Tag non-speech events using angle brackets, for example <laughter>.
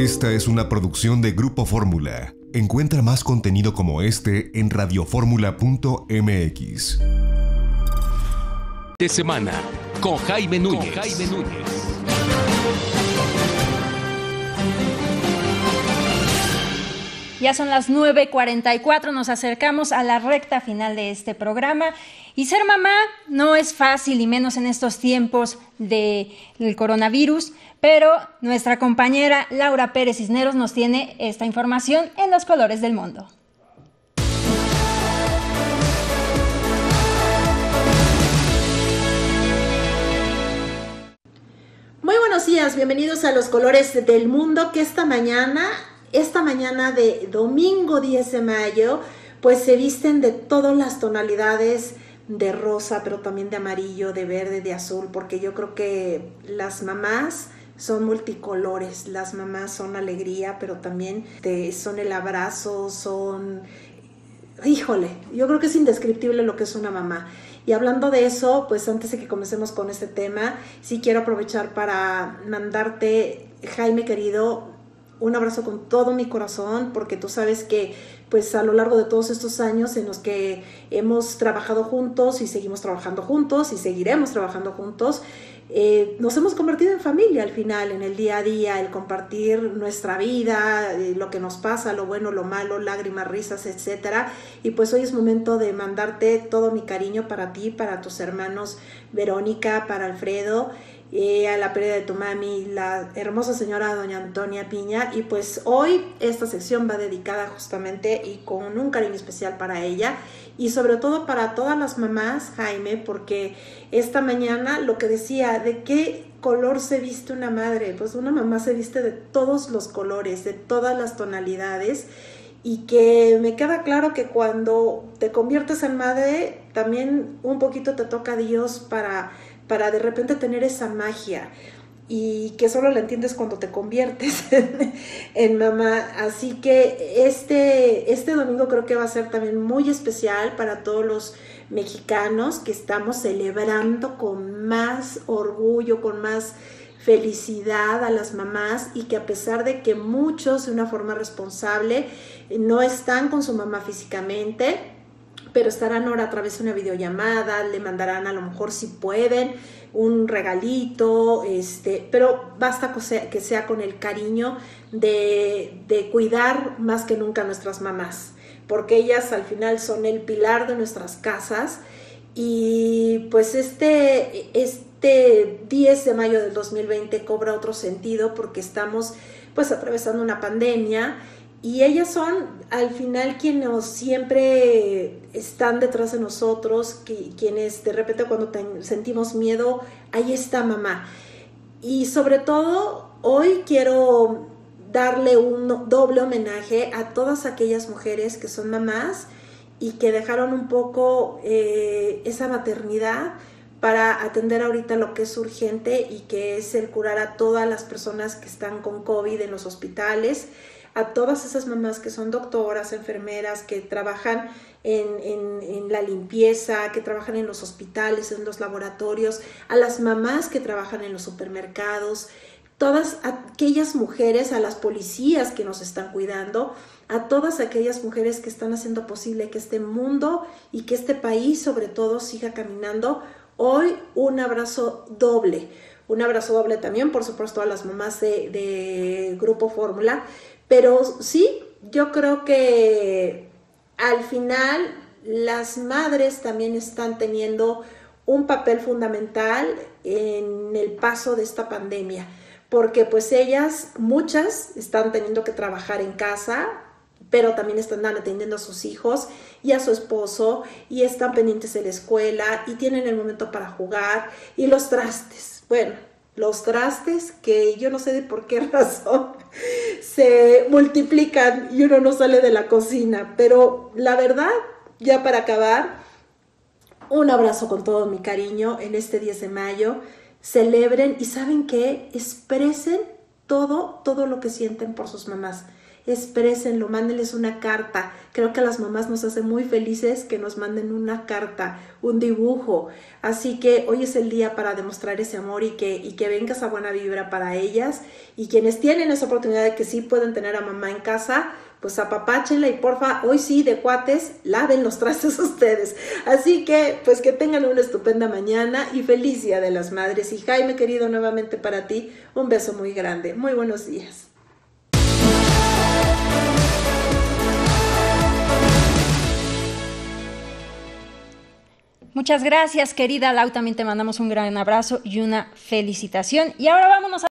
Esta es una producción de Grupo Fórmula. Encuentra más contenido como este en radioformula.mx. De semana con Jaime Núñez. Jaime Núñez. Ya son las 9.44, nos acercamos a la recta final de este programa. Y ser mamá no es fácil, y menos en estos tiempos del coronavirus, pero nuestra compañera Laura Pérez Cisneros nos tiene esta información en los colores del mundo. Muy buenos días, bienvenidos a los colores del mundo que esta mañana, esta mañana de domingo 10 de mayo, pues se visten de todas las tonalidades de rosa, pero también de amarillo, de verde, de azul, porque yo creo que las mamás son multicolores, las mamás son alegría, pero también son el abrazo, son... Híjole, yo creo que es indescriptible lo que es una mamá. Y hablando de eso, pues antes de que comencemos con este tema, sí quiero aprovechar para mandarte, Jaime querido, un abrazo con todo mi corazón, porque tú sabes que pues a lo largo de todos estos años en los que hemos trabajado juntos y seguimos trabajando juntos y seguiremos trabajando juntos, eh, nos hemos convertido en familia al final, en el día a día, el compartir nuestra vida, eh, lo que nos pasa, lo bueno, lo malo, lágrimas, risas, etcétera. Y pues hoy es momento de mandarte todo mi cariño para ti, para tus hermanos Verónica, para Alfredo. Eh, a la pérdida de tu mami, la hermosa señora doña Antonia Piña. Y pues hoy esta sección va dedicada justamente y con un cariño especial para ella y sobre todo para todas las mamás, Jaime, porque esta mañana lo que decía, ¿de qué color se viste una madre? Pues una mamá se viste de todos los colores, de todas las tonalidades y que me queda claro que cuando te conviertes en madre, también un poquito te toca Dios para para de repente tener esa magia y que solo la entiendes cuando te conviertes <laughs> en, mamá. Así que este, este domingo creo que va a ser también muy especial para todos los mexicanos que estamos celebrando con más orgullo, con más felicidad a las mamás y que a pesar de que muchos de una forma responsable no están con su mamá físicamente, pero estarán ahora a través de una videollamada, le mandarán a lo mejor si pueden un regalito, este, pero basta que sea con el cariño de, de cuidar más que nunca a nuestras mamás, porque ellas al final son el pilar de nuestras casas. Y pues este, este 10 de mayo del 2020 cobra otro sentido porque estamos pues atravesando una pandemia y ellas son al final quienes siempre están detrás de nosotros, quienes de repente cuando sentimos miedo, ahí está mamá. Y sobre todo, hoy quiero darle un doble homenaje a todas aquellas mujeres que son mamás y que dejaron un poco eh, esa maternidad para atender ahorita lo que es urgente y que es el curar a todas las personas que están con COVID en los hospitales a todas esas mamás que son doctoras, enfermeras, que trabajan en, la limpieza, que trabajan en los hospitales, en los laboratorios, a las mamás que trabajan en los supermercados, todas aquellas mujeres, a las policías que nos están cuidando, a todas aquellas mujeres que están haciendo posible que este mundo y que este país sobre todo siga caminando. Hoy un abrazo doble, un abrazo doble también, por supuesto, a las mamás de, Grupo Fórmula, pero sí, yo creo que al final las madres también están teniendo un papel fundamental en el paso de esta pandemia, porque pues ellas, muchas, están teniendo que trabajar en casa, pero también están atendiendo a sus hijos y a su esposo y están pendientes de la escuela y tienen el momento para jugar y los trastes. Bueno, los trastes que yo no sé de por qué <laughs> razón se multiplican y uno no sale de la cocina. Pero la verdad, ya para acabar, un abrazo con todo mi cariño en este 10 de mayo. Celebren y saben que expresen todo, todo lo que sienten por sus mamás. Expresenlo, mándenles una carta. Creo que a las mamás nos hace muy felices que nos manden una carta, un dibujo. Así que hoy es el día para demostrar ese amor y que, y que venga esa buena vibra para ellas. Y quienes tienen esa oportunidad de que sí pueden tener a mamá en casa, pues apapáchenla y porfa, hoy sí de cuates, laven los trastes <laughs> ustedes. Así que, pues que tengan una estupenda mañana y feliz Día de las Madres. Y Jaime, querido, nuevamente para ti, un beso muy grande. Muy buenos días. Muchas gracias, querida Lau. También te mandamos un gran abrazo y una felicitación. Y ahora vámonos a